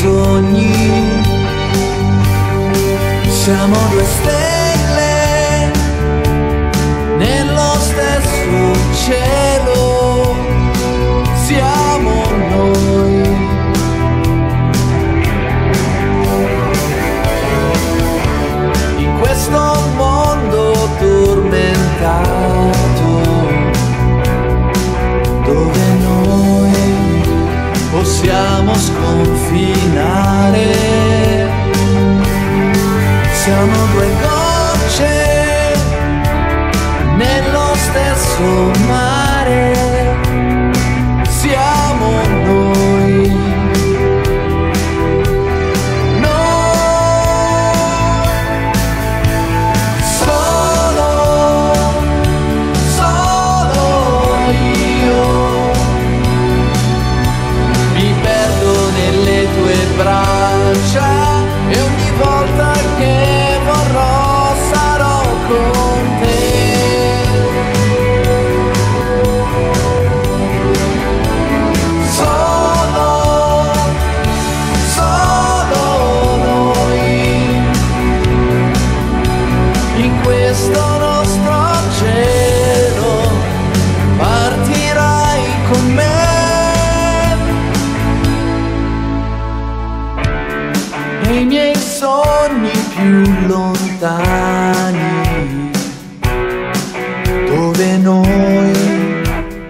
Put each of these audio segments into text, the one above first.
sogni. Siamo due stelle nello stesso cielo. Siamo noi. In questo mondo tormentato sconfinare. Siamo due gocce braccia e ogni volta che vorrò sarò con te. Solo, solo noi in questo sogni più lontani, dove noi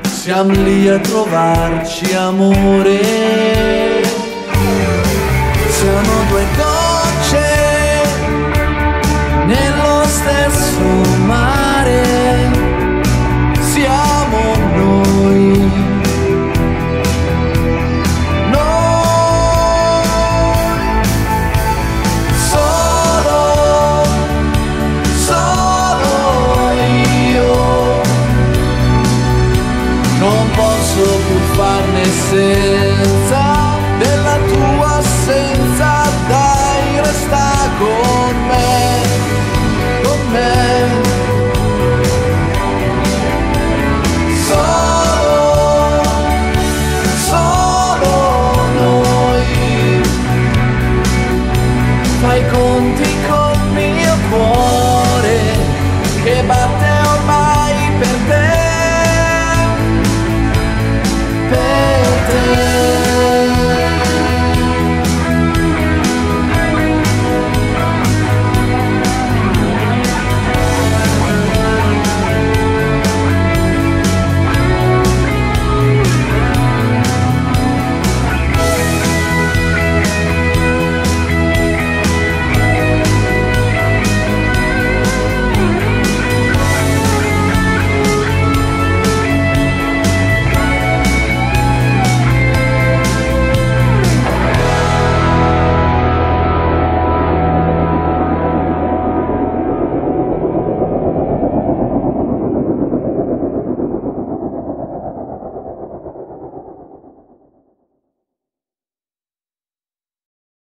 siamo lì a trovarci amore. same